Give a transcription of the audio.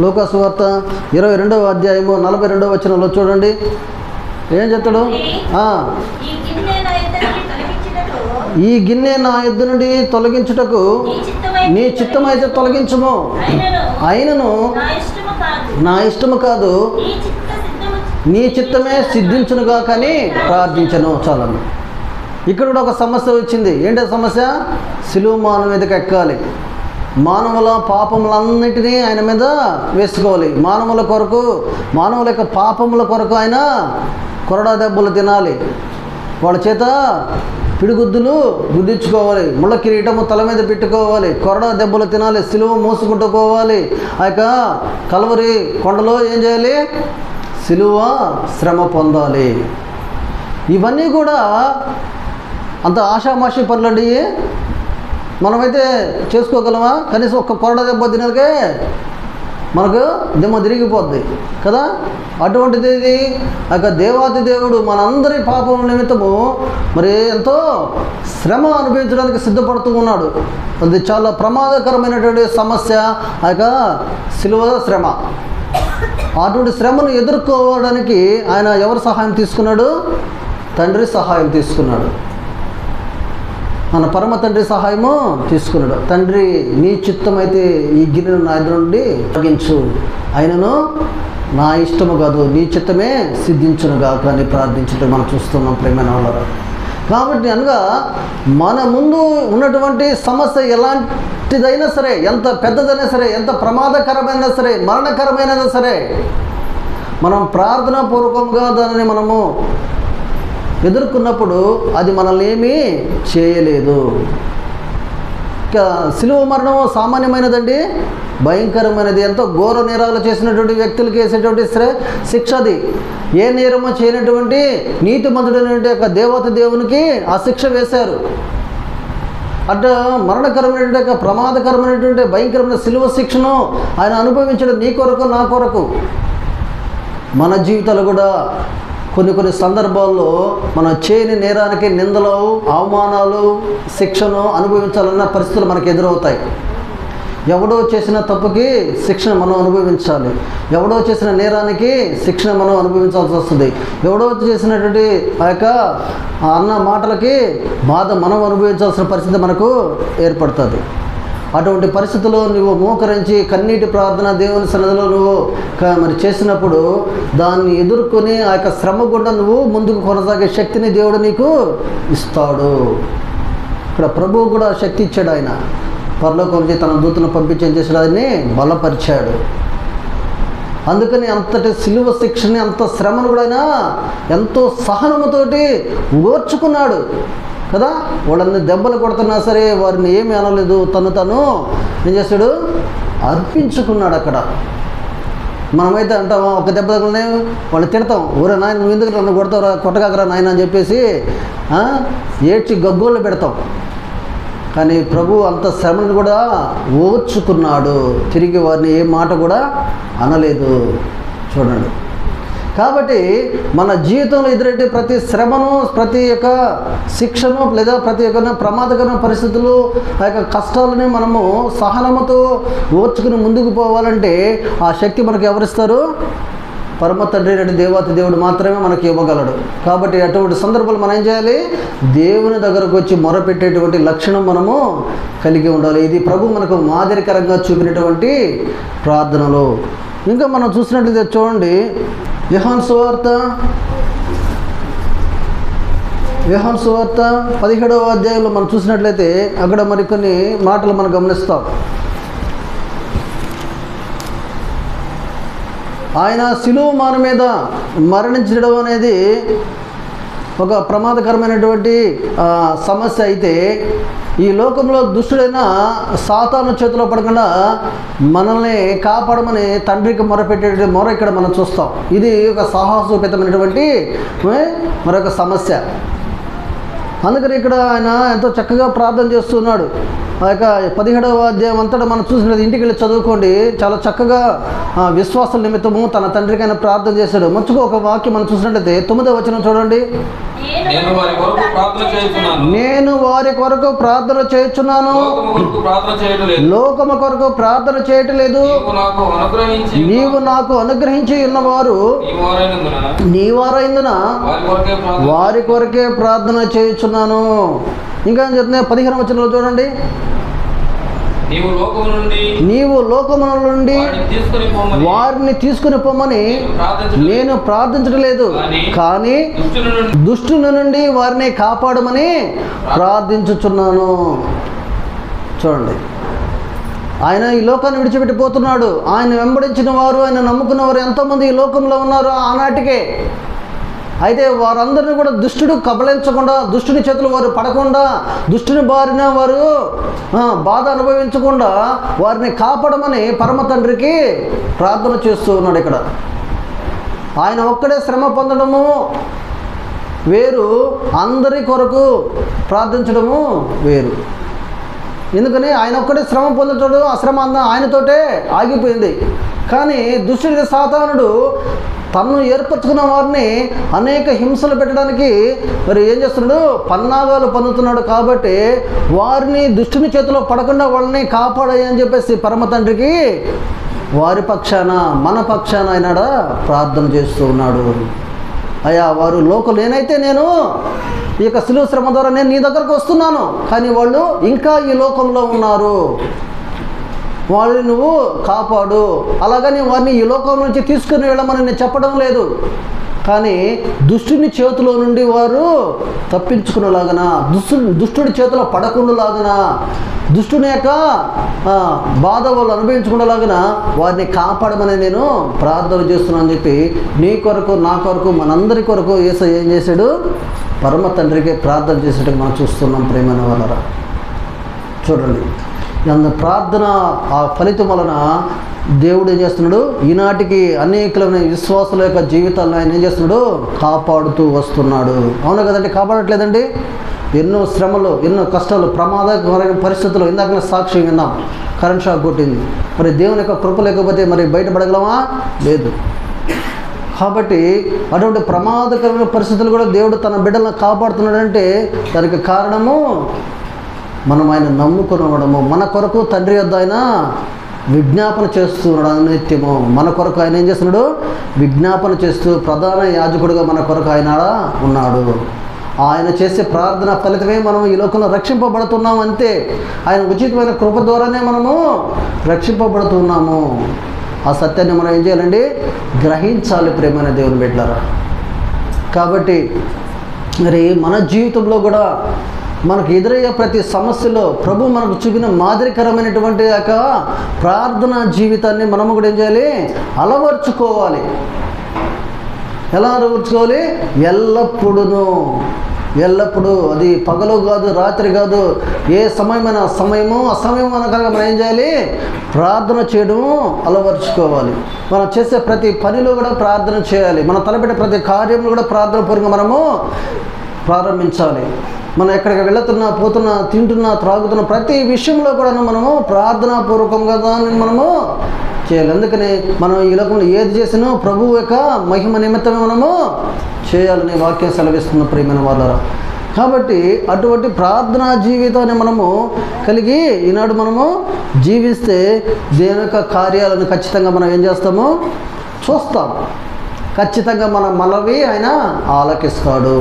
లోకాసు వార్త ఇరవై రెండవ అధ్యాయము నలభై రెండవ వచనంలో చూడండి. ఏం చెప్తాడు? ఈ గిన్నె నా యుద్ధ నుండి తొలగించుటకు నీ చిత్తమై నీ చిత్తమైతే తొలగించము. అయినను. నా ఇష్టము కాదు. నా చిత్తమే సిద్ధించునుగా కానీ ప్రార్థించను. చాలను ఇక్కడ కూడా ఒక సమస్య వచ్చింది. ఏంటి సమస్య? సిలువ మానవ మీదకి ఎక్కాలి. మానవుల పాపములన్నిటినీ ఆయన మీద వేసుకోవాలి. మానవుల కొరకు మానవుల యొక్క పాపముల కొరకు ఆయన కొరడా దెబ్బలు తినాలి. వాళ్ళ చేత పిడిగుద్దులు గుద్దించుకోవాలి. ముళ్ళ కిరీటము తల మీద పెట్టుకోవాలి. కొరడా దెబ్బలు తినాలి. సిలువ మోసుకుంటూ పోవాలి. ఆ యొక్క కలవరి కొండలో ఏం చేయాలి? సిలువ శ్రమ పొందాలి. ఇవన్నీ కూడా అంత ఆషామాషి పనులండి. మనమైతే చేసుకోగలమా? కనీసం ఒక్క కొరడ దెబ్బ తినకే మనకు దిమ్మ తిరిగిపోద్ది కదా? అటువంటిది ఇది ఆ యొక్క దేవాతి దేవుడు మనందరి పాపం నిమిత్తము మరి ఎంతో శ్రమ అనుభవించడానికి సిద్ధపడుతూ ఉన్నాడు. అది చాలా ప్రమాదకరమైనటువంటి సమస్య ఆ యొక్క సిలువ శ్రమ. అటువంటి శ్రమను ఎదుర్కోవడానికి ఆయన ఎవరి సహాయం తీసుకున్నాడు? తండ్రి సహాయం తీసుకున్నాడు. మన పరమ తండ్రి సహాయము తీసుకున్నాడు. తండ్రి నీ చిత్తమైతే ఈ గిరిని నా ఎదురు నుండి తొలగించు. అయినను నా ఇష్టము కాదు నీ చిత్తమే సిద్ధించును కాక అని ప్రార్థించడం మనం చూస్తున్నాం ప్రేమైన వాళ్ళ కాబట్టి అనగా మన ముందు ఉన్నటువంటి సమస్య ఎలాంటిదైనా సరే ఎంత పెద్దదైనా సరే ఎంత ప్రమాదకరమైనా సరే మరణకరమైనదా సరే మనం ప్రార్థనా పూర్వకంగా దానిని మనము ఎదుర్కొన్నప్పుడు అది మనల్ని ఏమీ చేయలేదు. ఇక సిలువ మరణం సామాన్యమైనదండి. భయంకరమైనది. ఎంతో ఘోర నేరాలు చేసినటువంటి వ్యక్తులకి వేసేటువంటి శిక్ష అది. ఏ నేరమో చేయనటువంటి నీతిమంతుడైనటువంటి యొక్క దేవత దేవునికి ఆ శిక్ష వేశారు. అట్ట మరణకరమైనటువంటి యొక్క ప్రమాదకరమైనటువంటి భయంకరమైన సిలువ శిక్షను ఆయన అనుభవించడం నీ కొరకు నా కొరకు. మన జీవితాలు కూడా కొన్ని కొన్ని సందర్భాల్లో మనం చేయని నేరానికి నిందలు అవమానాలు శిక్షను అనుభవించాలన్న పరిస్థితులు మనకు ఎదురవుతాయి. ఎవడో చేసిన తప్పుకి శిక్షణ మనం అనుభవించాలి. ఎవడో చేసిన నేరానికి శిక్షణ మనం అనుభవించాల్సి వస్తుంది. ఎవడో చేసినటువంటి ఆ యొక్క అన్న మాటలకి బాధ మనం అనుభవించాల్సిన పరిస్థితి మనకు ఏర్పడుతుంది. అటువంటి పరిస్థితుల్లో నువ్వు మోకరించి కన్నీటి ప్రార్థన దేవుని సన్నదిలో నువ్వు మరి చేసినప్పుడు దాన్ని ఎదుర్కొని ఆ యొక్క శ్రమ గుండా నువ్వు ముందుకు కొనసాగే శక్తిని దేవుడు నీకు ఇస్తాడు. ఇక్కడ ప్రభువు కూడా శక్తి ఇచ్చాడు ఆయన. పరలోకం తన దూతను పంపించి ఏం ఆయన్ని బలపరిచాడు. అందుకని అంతటి సిలువ శిక్షని అంత శ్రమను కూడా ఆయన ఎంతో సహనముతోటి ఓర్చుకున్నాడు. కదా? వాళ్ళని దెబ్బలు కొడుతున్నా సరే వారిని ఏమీ అనలేదు. తను తను ఏం చేస్తాడు? అర్పించుకున్నాడు అక్కడ. మనమైతే అంటామా ఒక దెబ్బ తగలనే వాళ్ళు తిడతాం. ఊరే నాయన నువ్వు ఎందుకు నన్ను కొడతావురా? కొట్టగాకరా నాయన? అని చెప్పేసి ఏడ్చి గగ్గోళ్ళు పెడతాం. కానీ ప్రభు అంత శ్రమను కూడా ఓర్చుకున్నాడు. తిరిగి వారిని ఏ మాట కూడా అనలేదు. చూడండి. కాబట్టి మన జీవితంలో ఎదురయ్యే ప్రతి శ్రమను ప్రతి యొక్క శిక్షను లేదా ప్రతి యొక్క ప్రమాదకరమైన పరిస్థితులు ఆ యొక్క కష్టాలని మనము సహనముతో ఓర్చుకుని ముందుకు పోవాలంటే ఆ శక్తి మనకు ఎవరిస్తారు? పరమ తండ్రి రెడ్డి దేవాతి దేవుడు మాత్రమే మనకి ఇవ్వగలడు. కాబట్టి అటువంటి సందర్భాలు మనం ఏం చేయాలి? దేవుని దగ్గరకు వచ్చి మొరపెట్టేటువంటి లక్షణం మనము కలిగి ఉండాలి. ఇది ప్రభు మనకు మాదిరికరంగా చూపినటువంటి ప్రార్థనలు. ఇంకా మనం చూసినట్లయితే చూడండి యహాన్ సువార్త యోహాన్ సువార్త పదిహేడవ అధ్యాయంలో మనం చూసినట్లయితే అక్కడ మరికొన్ని మాటలు మనం గమనిస్తాం. ఆయన సిలువ మాన మీద మరణించడం అనేది ఒక ప్రమాదకరమైనటువంటి సమస్య అయితే ఈ లోకంలో దుష్టుడైన సాతాను చేతిలో పడకుండా మనల్ని కాపాడమని తండ్రికి మొరపెట్టే మొర ఇక్కడ మనం చూస్తాం. ఇది ఒక సాహసోపేతమైనటువంటి మరొక సమస్య. అందుకని ఇక్కడ ఆయన ఎంతో చక్కగా ప్రార్థన చేస్తున్నాడు. ఆ యొక్క పదిహేడవ అధ్యాయం అంతటా మనం చూసినది ఇంటికి వెళ్ళి చదువుకోండి. చాలా చక్కగా ఆ, విశ్వాసం నిమిత్తము తన తండ్రికి ఆయన ప్రార్థన చేశాడు. మంచిగా ఒక వాక్యం మనం చూసినట్లయితే తొమ్మిదవ వచనం చూడండి. నేను వారి కొరకు ప్రార్థన చేస్తున్నాను నేను వారి కొరకు ప్రార్థన చేయుచున్నాను. లోకము కొరకు ప్రార్థన చేయడం లేదు నీవు నాకు అనుగ్రహించి ఉన్నవారు నీవు వారైనందున నీ వారైందున వారి కొరకే ప్రార్థన చేయుచున్నాను. ఇంకా ఏం చెప్తున్నా పదిహేను వచనంలో చూడండి. నీవు లోకము నుండి నీవు లోకముల నుండి వారిని తీసుకుని పోమని నేను ప్రార్థించడం లేదు కానీ దుష్టుల నుండి వారిని కాపాడమని ప్రార్థించుచున్నాను. చూడండి. ఆయన ఈ లోకాన్ని విడిచిపెట్టిపోతున్నాడు. ఆయన వెంబడించిన వారు ఆయన నమ్ముకున్న వారు ఎంతోమంది ఈ లోకంలో ఉన్నారు ఆనాటికే. అయితే వారందరినీ కూడా దుష్టుడు కబలించకుండా దుష్టుని చేతులు వారు పడకుండా దుష్టుని బారిన వారు బాధ అనుభవించకుండా వారిని కాపాడమని పరమ తండ్రికి ప్రార్థన చేస్తూ ఉన్నాడు ఇక్కడ. ఆయన ఒక్కడే శ్రమ పొందడము వేరు అందరి కొరకు ప్రార్థించడము వేరు. ఎందుకని ఆయన ఒక్కడే శ్రమ పొందుతాడు ఆ శ్రమ అంద ఆయనతోటే ఆగిపోయింది. కానీ దుష్టుడి సాతానుడు తనను ఏర్పరచుకున్న వారిని అనేక హింసలు పెట్టడానికి మరి ఏం చేస్తున్నాడు? పన్నాగాలు పొందుతున్నాడు కాబట్టి వారిని దుష్టుని చేతిలో పడకుండా వాళ్ళని కాపాడాయని చెప్పేసి పరమ తండ్రికి వారి పక్షాన మన పక్షాన అయినాడ ప్రార్థన చేస్తూ ఉన్నాడు. అయ్యా వారు లోకం నేనైతే నేను ఈ యొక్క శిలువ శ్రమ ద్వారా నేను నీ దగ్గరకు వస్తున్నాను. కానీ వాళ్ళు ఇంకా ఈ లోకంలో ఉన్నారు. వాళ్ళని నువ్వు కాపాడు. అలాగని వారిని ఈ లోకం నుంచి తీసుకుని వెళ్ళమని నేను చెప్పడం లేదు. కానీ దుష్టుని చేతిలో నుండి వారు తప్పించుకునేలాగన దుష్టు దుష్టుడి చేతిలో పడకుండాలాగన? దుష్టుని యొక్క బాధ వాళ్ళు అనుభవించుకునేలాగన వారిని కాపాడమని నేను ప్రార్థన చేస్తున్నాను అని చెప్పి నీ కొరకు నా కొరకు మనందరి కొరకు ఏస ఏం చేశాడు? పరమ తండ్రికి ప్రార్థన చేసేటట్టు మనం చూస్తున్నాం ప్రేమైన వాళ్ళరా. చూడండి. ప్రార్థన ఆ ఫలితం వలన దేవుడు ఏం చేస్తున్నాడు? ఈనాటికి అనేకమైన విశ్వాసుల యొక్క జీవితాలను ఆయన ఏం చేస్తున్నాడు? కాపాడుతూ వస్తున్నాడు. అవును కదండి? కాపాడట్లేదండి? ఎన్నో శ్రమలు ఎన్నో కష్టాలు ప్రమాదకరమైన పరిస్థితులు ఇందాక సాక్ష్యం విన్నాం. కరెంట్ షాక్ కొట్టింది. మరి దేవుని యొక్క కృప లేకపోతే మరి బయటపడగలమా? లేదు. కాబట్టి అటువంటి ప్రమాదకరమైన పరిస్థితులు కూడా దేవుడు తన బిడ్డలను కాపాడుతున్నాడంటే దానికి కారణము మనం ఆయన నమ్ముకునవడము. మన కొరకు తండ్రి వద్ద ఆయన విజ్ఞాపన చేస్తున్నాడు నిత్యము మన కొరకు ఆయన ఏం చేస్తున్నాడు? విజ్ఞాపన చేస్తూ ప్రధాన యాజకుడుగా మన కొరకు ఆయన ఉన్నాడు. ఆయన చేసే ప్రార్థన ఫలితమే మనం ఈ లోకంలో రక్షింపబడుతున్నాం అంతే. ఆయన ఉచితమైన కృప ద్వారానే మనము రక్షింపబడుతున్నాము. ఆ సత్యాన్ని మనం ఏం చేయాలండి? గ్రహించాలి ప్రేమైన దేవుని బిడ్డారా కాబట్టి మరి మన జీవితంలో కూడా మనకు ఎదురయ్యే ప్రతి సమస్యలో ప్రభు మనకు చూపిన మాదిరికరమైనటువంటి యొక్క ప్రార్థన జీవితాన్ని మనము కూడా ఏం చేయాలి? అలవర్చుకోవాలి. ఎలా అలవర్చుకోవాలి? ఎల్లప్పుడూ ఎల్లప్పుడూ. అది పగలు కాదు రాత్రి కాదు ఏ సమయమైన సమయము ఆ సమయం అనగా మనం ఏం చేయాలి? ప్రార్థన చేయడము అలవర్చుకోవాలి. మనం చేసే ప్రతి పనిలో కూడా ప్రార్థన చేయాలి. మనం తలపెట్టే ప్రతి కార్యంలో కూడా ప్రార్థనపూర్వకంగా మనము ప్రారంభించాలి. మనం ఎక్కడికి వెళుతున్నా పోతున్నా తింటున్నా త్రాగుతున్న ప్రతి విషయంలో కూడా మనము ప్రార్థనాపూర్వకంగా దాన్ని మనము చేయాలి. అందుకని మనం ఈ లోకంలో ఏది చేసినా ప్రభువు యొక్క మహిమ నిమిత్తమే మనము చేయాలని వాక్యం సెలవిస్తున్న ప్రియమైన వాళ్ళ కాబట్టి అటువంటి ప్రార్థనా జీవితాన్ని మనము కలిగి ఈనాడు మనము జీవిస్తే దేని యొక్క కార్యాలను ఖచ్చితంగా మనం ఏం చేస్తాము? చూస్తాం ఖచ్చితంగా మన మనవి ఆయన ఆలకిస్తాడు.